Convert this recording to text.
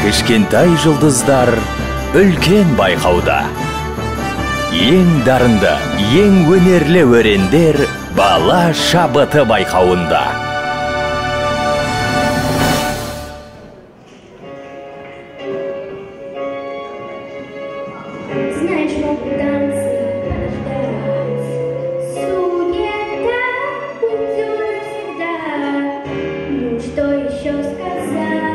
кішкентай жұлдыздар үлкен байқауда ең дарынды ең өнерлі өрендер бала шабыты байқауында Знаешь. Ну что еще сказать?